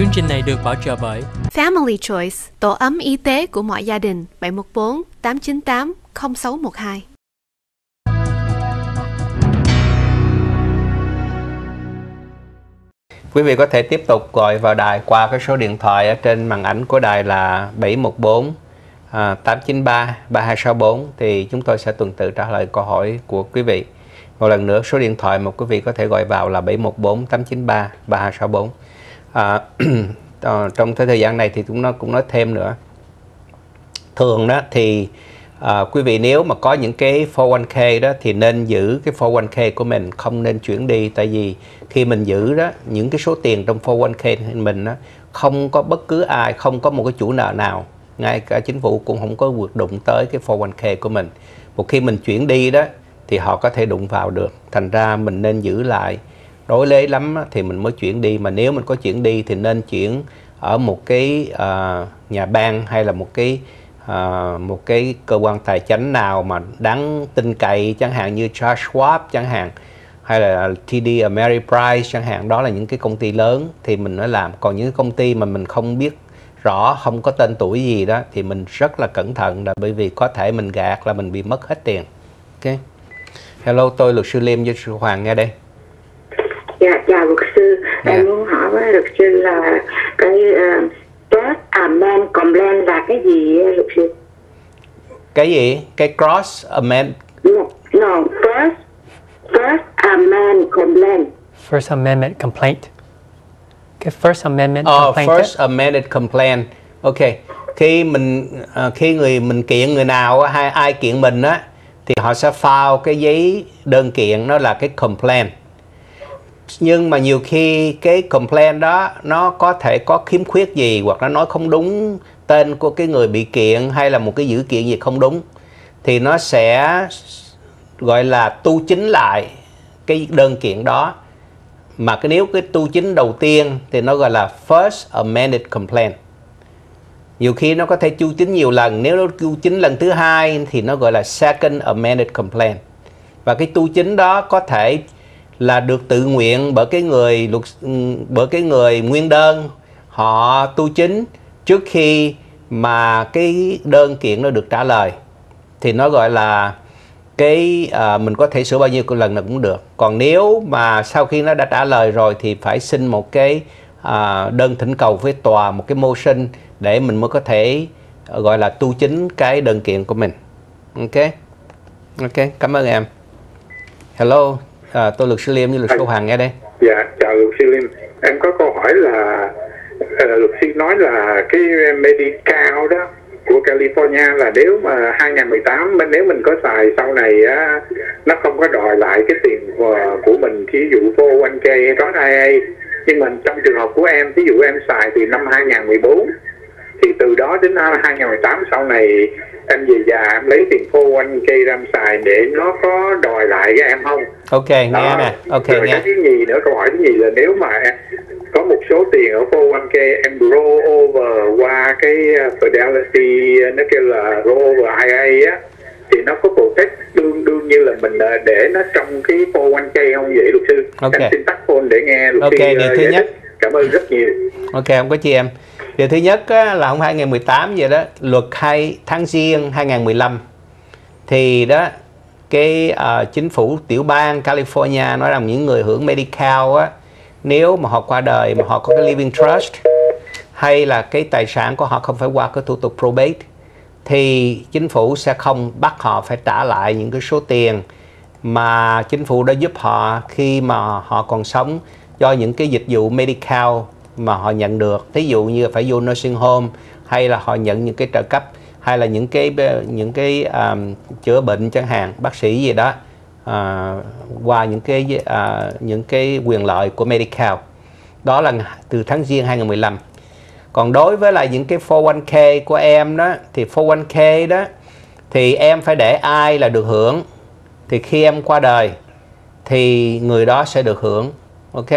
Chương trình này được bảo trợ bởi Family Choice, tổ ấm y tế của mọi gia đình 714 898 0612. Quý vị có thể tiếp tục gọi vào đài qua cái số điện thoại ở trên màn ảnh của đài là 714 à, 893 3264 thì chúng tôi sẽ tuần tự trả lời câu hỏi của quý vị. Một lần nữa số điện thoại mà quý vị có thể gọi vào là 714 893 3264. À, ờ, trong cái thời gian này thì chúng nó cũng nói thêm nữa. Thường đó thì à, quý vị nếu mà có những cái 401k đó thì nên giữ cái 401k của mình không nên chuyển đi tại vì khi mình giữ đó những cái số tiền trong 401k mình đó không có bất cứ ai không có một cái chủ nợ nào ngay cả chính phủ cũng không có vượt đụng tới cái 401k của mình. Một khi mình chuyển đi đó thì họ có thể đụng vào được. Thành ra mình nên giữ lại. Đối lấy lắm thì mình mới chuyển đi. Mà nếu mình có chuyển đi thì nên chuyển ở một cái uh, nhà bang hay là một cái uh, một cái cơ quan tài chính nào mà đáng tin cậy chẳng hạn như Charles Schwab chẳng hạn hay là TD Ameriprise chẳng hạn. Đó là những cái công ty lớn thì mình nói làm. Còn những công ty mà mình không biết rõ không có tên tuổi gì đó thì mình rất là cẩn thận là bởi vì có thể mình gạt là mình bị mất hết tiền ok hello tôi luật sư Liêm với sư Hoàng nghe đây Dạ, chào luật sư. Dạ. Em muốn hỏi với luật sư là cái uh, test amen complaint là cái gì luật sư? cái gì cái cross amend No, no first, first amen complaint. First Amendment complaint. Cái First Amendment Oh, complaint first á, amended complaint. Ok. Khi mình ờ, khi người mình kiện người nào hay ai kiện mình á thì họ sẽ file cái giấy đơn kiện nó là cái complaint. Nhưng mà nhiều khi cái complaint đó nó có thể có khiếm khuyết gì hoặc nó nói không đúng tên của cái người bị kiện hay là một cái dữ kiện gì không đúng thì nó sẽ gọi là tu chính lại cái đơn kiện đó mà cái nếu cái tu chính đầu tiên thì nó gọi là first amended complaint. Nhiều khi nó có thể tu chính nhiều lần, nếu nó tu chính lần thứ hai thì nó gọi là second amended complaint. Và cái tu chính đó có thể là được tự nguyện bởi cái người luật, bởi cái người nguyên đơn, họ tu chính trước khi mà cái đơn kiện nó được trả lời. Thì nó gọi là cái à, mình có thể sửa bao nhiêu lần là cũng được. Còn nếu mà sau khi nó đã trả lời rồi thì phải xin một cái à, đơn thỉnh cầu với tòa một cái motion để mình mới có thể à, gọi là tu chính cái đơn kiện của mình. Ok? Ok cảm ơn em. Hello à, tôi luật sư liêm với luật sư hoàng nghe đây. Dạ, chào luật sư Liêm. Em có câu hỏi là ờ, luật sư nói là cái Medical đó của California là nếu mà 2018 mà nếu mình có xài sau này á nó không có đòi lại cái tiền của, mình. Thí dụ 401k hay có IA nhưng mà trong trường hợp của em thí dụ em xài từ năm 2014 thì từ đó đến năm 2018 sau này em về già em lấy tiền 401k ra em xài để nó có đòi lại cái em không? Ok nghe đó. nè. Ok rồi nghe cái nhì nữa? Câu hỏi thứ nhì là nếu mà có một số tiền ở 401k em roll over qua cái uh, Fidelity nó kêu là roll over IA á thì nó có protect đương đương như là mình uh, để nó trong cái 401k không vậy luật sư Ok. em xin tắt phone để nghe luật Ok, sư điều uh, thứ nhất. thích. cảm ơn rất nhiều Ok, không có chi em. Điều thứ nhất á, là năm 2018 vậy đó, luật 2 tháng Giêng 2015 thì đó cái ờ, chính phủ tiểu bang California nói rằng những người hưởng Medical á nếu mà họ qua đời mà họ có cái living trust hay là cái tài sản của họ không phải qua cái thủ tục probate thì chính phủ sẽ không bắt họ phải trả lại những cái số tiền mà chính phủ đã giúp họ khi mà họ còn sống do những cái dịch vụ medical mà họ nhận được. Ví dụ như phải vô nursing home hay là họ nhận những cái trợ cấp hay là những cái những cái um, chữa bệnh chẳng hạn bác sĩ gì đó à, qua những cái à, những cái quyền lợi của medical đó là từ tháng giêng 2015 còn đối với lại những cái 401k của em đó thì 401k đó thì em phải để ai là được hưởng? Thì khi em qua đời thì người đó sẽ được hưởng ok?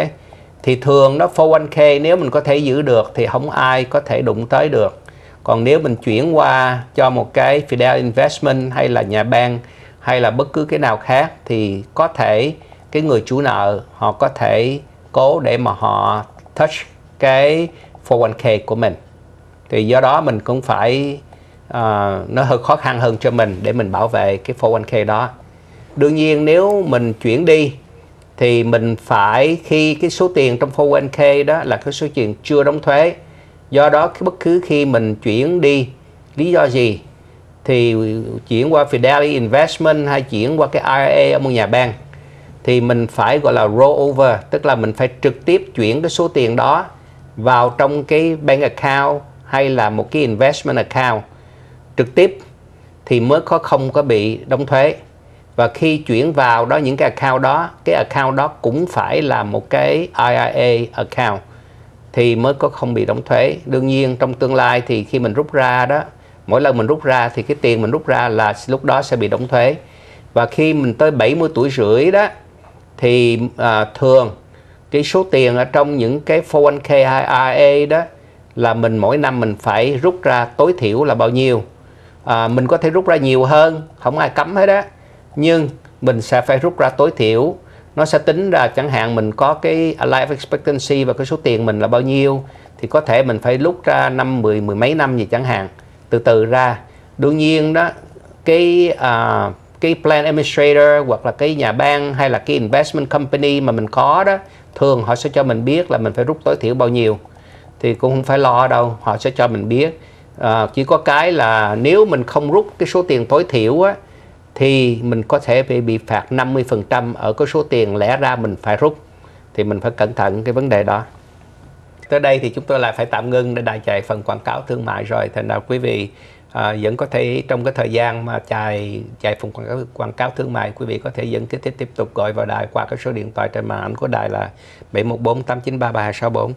Thì thường đó 401k nếu mình có thể giữ được thì không ai có thể đụng tới được. Còn nếu mình chuyển qua cho một cái Fidel Investment hay là nhà bang hay là bất cứ cái nào khác thì có thể cái người chủ nợ họ có thể cố để mà họ touch cái 401k của mình. Thì do đó mình cũng phải uh, nó hơi khó khăn hơn cho mình để mình bảo vệ cái 401k đó. Đương nhiên nếu mình chuyển đi thì mình phải khi cái số tiền trong 401k đó là cái số tiền chưa đóng thuế. Do đó bất cứ khi mình chuyển đi lý do gì thì chuyển qua Fidelity Investment hay chuyển qua cái IRA ở một nhà bang thì mình phải gọi là roll over tức là mình phải trực tiếp chuyển cái số tiền đó vào trong cái bank account hay là một cái investment account. Trực tiếp thì mới có không có bị đóng thuế. Và khi chuyển vào đó những cái account đó, cái account đó cũng phải là một cái IRA account thì mới có không bị đóng thuế. Đương nhiên trong tương lai thì khi mình rút ra đó mỗi lần mình rút ra thì cái tiền mình rút ra là lúc đó sẽ bị đóng thuế. Và khi mình tới 70 tuổi rưỡi đó thì à, thường cái số tiền ở trong những cái 401k IRA đó là mình mỗi năm mình phải rút ra tối thiểu là bao nhiêu. À, mình có thể rút ra nhiều hơn không ai cấm hết á. Nhưng mình sẽ phải rút ra tối thiểu. Nó sẽ tính ra chẳng hạn mình có cái life expectancy và cái số tiền mình là bao nhiêu thì có thể mình phải rút ra năm mười mười mấy năm gì chẳng hạn từ từ ra. Đương nhiên đó cái uh, cái plan administrator hoặc là cái nhà bang hay là cái investment company mà mình có đó thường họ sẽ cho mình biết là mình phải rút tối thiểu bao nhiêu. Thì cũng không phải lo đâu họ sẽ cho mình biết. À, chỉ có cái là nếu mình không rút cái số tiền tối thiểu á thì mình có thể bị bị phạt 50% ở cái số tiền lẽ ra mình phải rút. Thì mình phải cẩn thận cái vấn đề đó tới đây thì chúng tôi lại phải tạm ngưng để đại chạy phần quảng cáo thương mại rồi. Thành ra quý vị à, vẫn có thể trong cái thời gian mà chạy chạy phần quảng cáo, quảng cáo thương mại quý vị có thể vẫn cứ tiếp tiếp tục gọi vào đài qua cái số điện thoại trên màn ảnh của đài là 714 893 3264